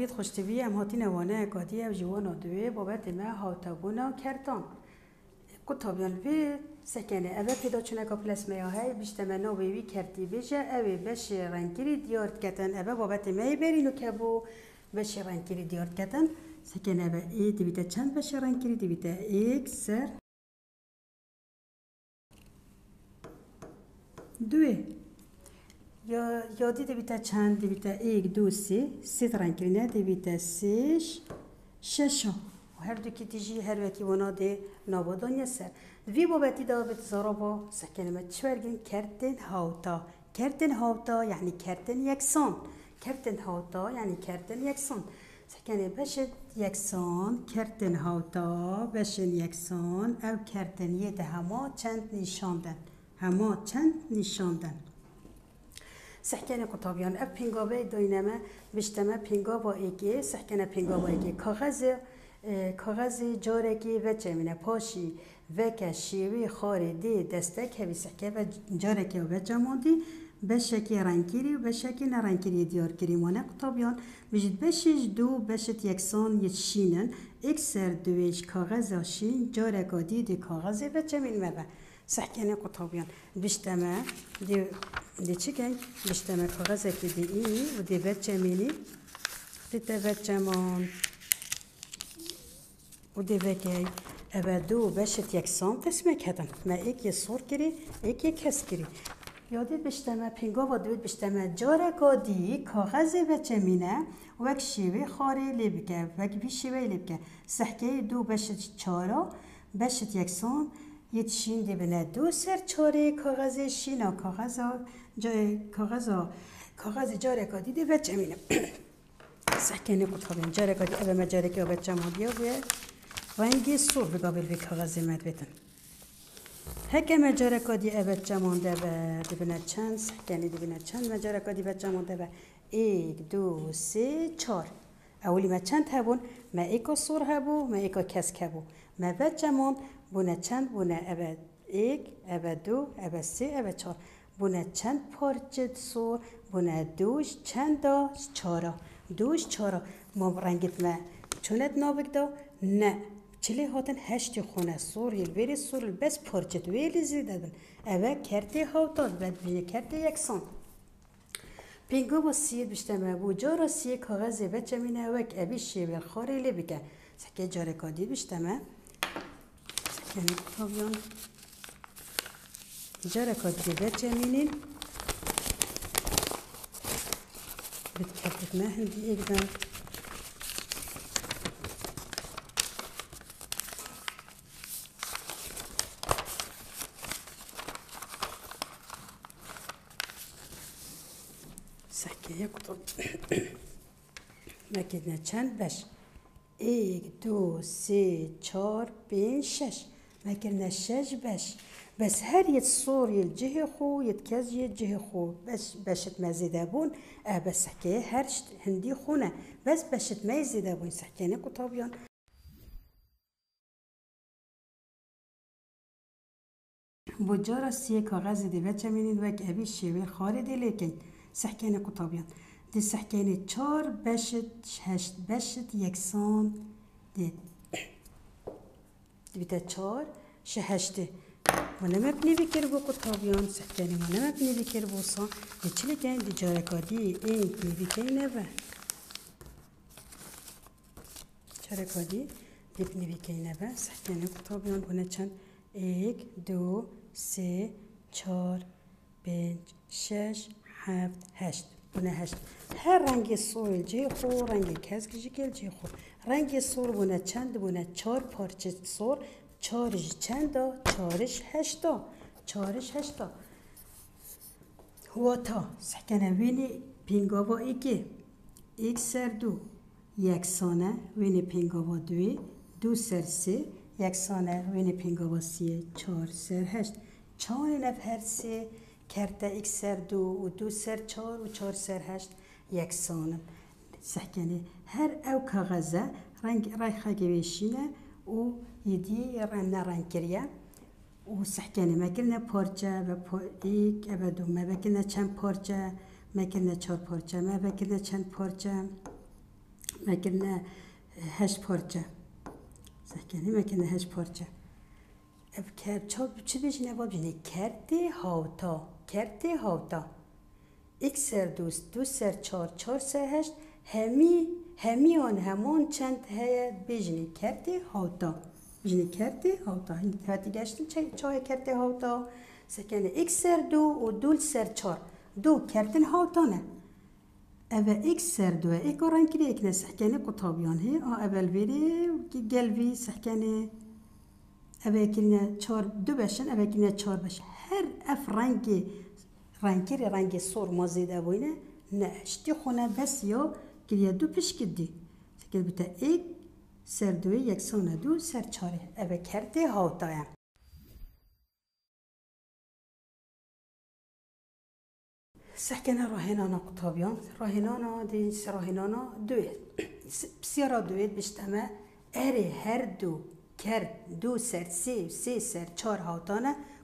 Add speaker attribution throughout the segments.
Speaker 1: کتابیت خوشتوی ام هاتی نوانه کادی او جوانا دوی بابت ما هاتابونا کرتان کتابیان وی سکنه. اوه پیدا چونه که پلس میا های بیشتر نو وی کرتی بیشه اوه بش رنگیری دیارت کتن. اوه بابت می برینو که بو بش رنگیری دیارت کتن. سکنه اوه ای دیویده چند بش رنگیری دیویده ایک سر. دوی. یادی دیویده چند دیویده ایک دو سی سی رنگیری نه دیویده سیش ششم هر دو کی تیجی هر وکی ونا ده نابودان سر وی بابتی دا بت زارابا سکنه چورگین کرتن هاوتا کرتن هاوتا یعنی کرتن یکسان کرتن هاوتا یعنی کرتن یکسان سکنه بشد یکسان کرتن هاوتا بشن یکسان او کرتن یه ده هما چند نشاندن هما چند نشاندن سحکنه کتابیان اف پینگابه دوینمه بشتمه پینگابا ایگه سحکنه پینگابا ایگه کاغذ کاغذ جارکی و چمینه پاشی و که شیوی خاری دی دسته همی سکه و جارکی و به شکی رنگیری و به شکی نرنگیری دیار کری مانه. کتابیان بجید بشش دو بشت یکسان یه شینن. اکسر دویش کاغذ شین جارکا دی دی کاغذ و چمین مبه. سحکنه کتابیان. بیشتمه دی دی چی گنگ؟ بیشتمه کاغذ که دی ای و دی و چمینی. دی و چمان. و دیوکی اوه دو بشت یکسان تسمه کدن. ما ایک یه سور کری ایک یه کس کری یادید بشتمه پینگا و دوید بشتمه جاره کادی کاغذ بچه مینه وک شیوه خاره لیبکه وک بی شیوه لیبکه سحکه دو بشت چارا بشت یکسان یتشین دی بنه دو سر چاره کاغذ شینا کاغذ جای کاغذ کاغذ جاره کادی دی بچه مینه سحکه قطابین جاره کادی اوه ما جاره که بچه مادیا بیه رنگی سور بقابل به کاغذ مد بدن. هکه مجاره دی اوت جمانده و دبنه چند سکنی دبنه چند مجاره کدی بچه مانده و ایک دو سه چار اولی ما چند هبون ما ایکا سور هبو ما ایکا کسک هبو ما بچه جمان بونه چند بونه اوت ایک اوت دو اوت سه اوت چار بونه چند پارچه سور بونه دوش چند دا چارا دوش چارا ما رنگت ما چونت نابک دا نه چلی هاتن هشت خونه سوری ویری سور بس پرچت ویلی زیده بن اوه کرتی هاوتاد بعد بینه کرتی یکسان. پینگو با سید بشتمه بو جارا سی کاغذ بچه مینه وک ابی شیوه خاری لی بگه سکه جاره کادید بشتمه سکه کتابیان جاره کادید بچه مینین بتكتب ما اقدر يكتب مكدنا چند بش ایک دو سه چهار پنج شش مكرنا شش بش بس هر يت صور يلجه خو يتكز يجه خو بس بشت ما زيدابون اه بس حكاية هر هندي خونه بس بشت ما يزيدابون سحكيني قطابيان بجارة سي كاغاز دي بچه منين وك ابي شيوه خالدي لكن سحكيني قطابيان دي سحكيني چار بشت هشت بشت يكسان دي دي بتا چار شهشته وانا مبني بكر بو قطابيان سحكيني وانا مبني بكر بو صان دي چلي كان دي جاركادي اين دي بكي نبا جاركادي دي بني بكي نبا سحكيني قطابيان وانا چند؟ ایک دو سه چهار پنج شش هفت هشت بونه هشت. هر رنگ سویل جه خو رنگ کسک جگل جه خو. رنگ سور بونه چند بونه چهار پارچه سور. چهارش چند دا؟ چهارش هشتا چهارش هشتا هوا تا سکنه وینی پینگاوا ایگه ایک سر دو. یک سانه وینی پینگاوا دوی. دو سر سه. یک سانه وینی پینگاوا سیه. چهار سر هشت. چهار نف هر سه. کرده ایک سر دو و دو سر چهار و چهار سر هشت یک سانه سحکنه هر او کاغذه رنگ رای خاگویشینه و یدی رنگ رنگ کریه. و سحکنه مکرنه پارچه و پا ایک و دو. ما بکرنه چند پارچه. مکرنه چهار پارچه. ما بکرنه چند پارچه. مكنا هش پارچه. سکنی. مكنا هش پارچه. اب کرد. چه بجنه با بجنه کرده هاوتا کرده هاوتا. ایک سر دوست دو سر چار چار سر هشت همی همی آن همان چند هیا بجنه کرده هاوتا. بجنه کرده هاوتا. تواتی گشتن چای کرده هاوتا. سکنه ایک سر دو و دول سر چار دو کردن هاوتانه اوه ایک سر دو ایک رنگ کری ایک نه. سحکنه قطابیان هی. آه اول ویری گلوی سحکنه اوه کرینه چار دو بشن اوه کرینه چار بشن. هر رنگی سور مازیده بوینه نه اشتی خونه بس یا کریه دو پیش کدی سکر بیتا ایک سر دوی یک سانه دو سر چاره اوه کرده هاوتایم سحكنا راهنانا قطابيان راهنانا راهنانا دويت بسيارة دويت بيجتمع اري هر دو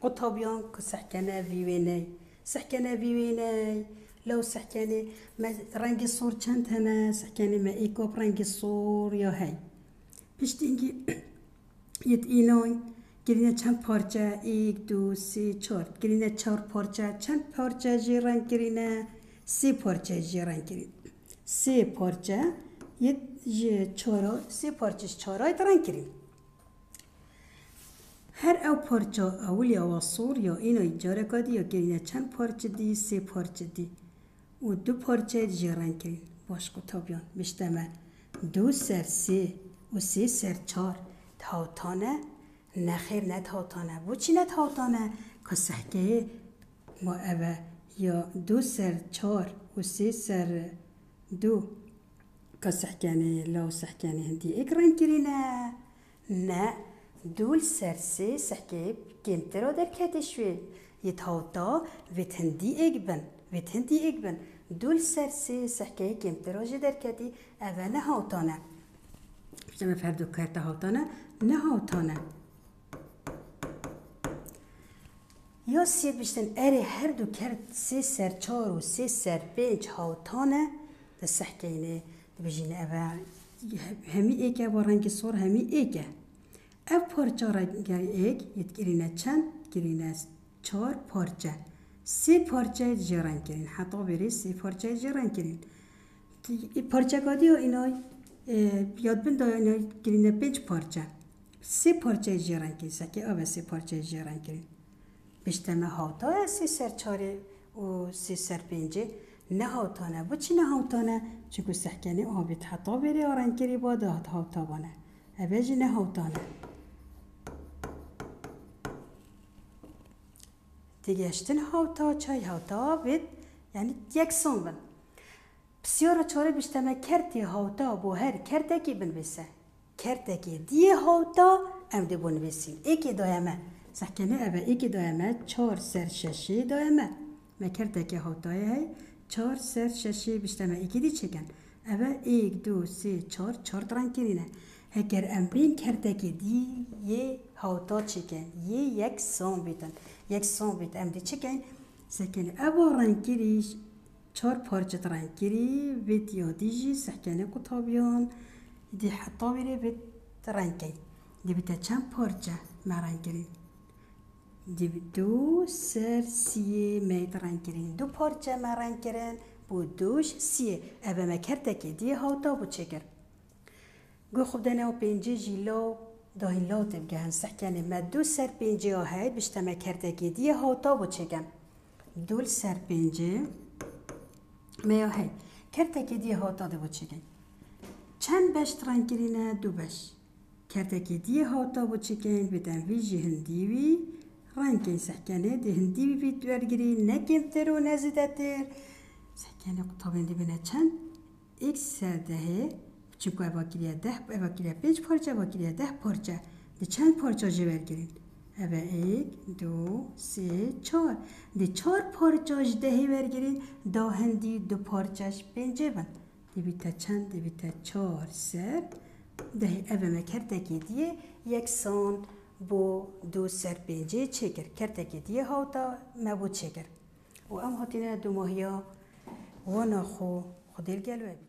Speaker 1: چهار قطابیان که سحکنه ویوینه سحکنه ویوینه لو سحکنه ما رنگ صور چند هنه سحکنه ما ایکوب رنگ صور یا هی؟ پشت اینگی یت اینوی گرینه چند پارچه؟ ایک دو سی چهار. گرینه چهار پارچه. چند پارچه جی رنگ گرینه؟ سی پارچه جی رنگ گرینه سی پارچه یت جی چهارا سی پارچه چهارای رنگ گرینه یا اینو ایجاره کدی یا گرینه چند پارچه دی سی پارچه دی. و دو پارچه جی رنگ گرین باش کتابیان. بشتمه دو سر سی و سی سر چهار تاوتانه نخیر نتاوتانه و چی نتاوتانه که سحکه ما اوه یا دو سر چهار و سی سر دو. که سحکنه لا سحکنه هندی ایک رنگ گرینه. نه. دول سرسي سحكي كيمترو در كاتشوي يتهوتا ويتهندي اجبن ويتهندي اجبن دول سرسي سحكي كيمترو جي در كاتي اوا نهوتانا بجمع فردو كارتا هوتانا نهوتانا یا سید بشتن اری هر دو کرد سه سر چار و سه سر پنج هاوتانه. ده سحکینه ده بجینه اوا همی ایگه و رنگ سور همی ایگه. Ev parça ek yetkirine çend kirine çar parça. سه parça جران کرین حتی بری سه parça جران کرین parça کادی و اینا یاد بند اینا کرینه پنج parça. سه parça جران کرین سکی آب سه parça جران کرین بیشتر هاوتا سه سر چاره و سه سر پنجه نه هاوتانه bu چی نه هاوتانه چون سحکنی آبید حتی بری آران کری با داد هاوتا بانه اوه نه هاوتانه دیگشتن هاوتا چای هاوتا بید یعنی یک سون بن. بسیار چاره بیشتمه کرتی هاوتا بو هر کرتکی بنویسه. کرتکی دی هاوتا ام دی بنویسیم ایکی دایمه. سکنه اوه ایکی دایمه چار سر ششی دایمه. ما کرتکی هاوتای هی چار سر ششی بیشتمه. ایکی دی چکن اوه ایک دو سی چار چار دران کرینه. اگر امرین کردگی دی یه هاوتا چکن یه یک سون بیتن. یک سون بیت امری چکن سکنی ابا رنگیریش چهار پارچه رنگیری بیت یادیجی سکنی قطابیان دی حتی بیری بیت رنگی. دی بیت چند پارچه مرنگیری؟ دی دو سر سی میت رنگیرین دو پارچه مرنگیرین بو دوش سیه اوه مکردکی دی هاوتا بو چکر؟ گو خوب دنه و پینجی جیلو لاتم گهن سحکنه ما دو سر پینجی ها هید بشتمه کردگی دیه هاتا بو چگم. دول سر پینجی میا هید. کردگی دیه هاتا ده بو چگم. چند بش ترنگیرینه دو بش. کردگی دیه هاتا بو چگم. بدن ویجی هندیوی رنگین سحکنه ده هندیوی بید ورگیری نکم تر و نزیده تر سحکنه قطابین دی اوا کلیه ده کلیه پنج پارچه اوا کلیه ده پارچه دی چند پارچه جبر گیرین اوا ایک دو سه چهار دی چهار پارچه دهی برگیرین دا هندی دو پارچهش پنجه بند دی بیتا چند دی بیتا چهار سر دهی اوا مکردگی دیه یک سان بو دو سر پنجه چگر کردگی دیه هاوتا مبو چگر و ام هاتینه دو ماهیا وانا خو خودیر گلوه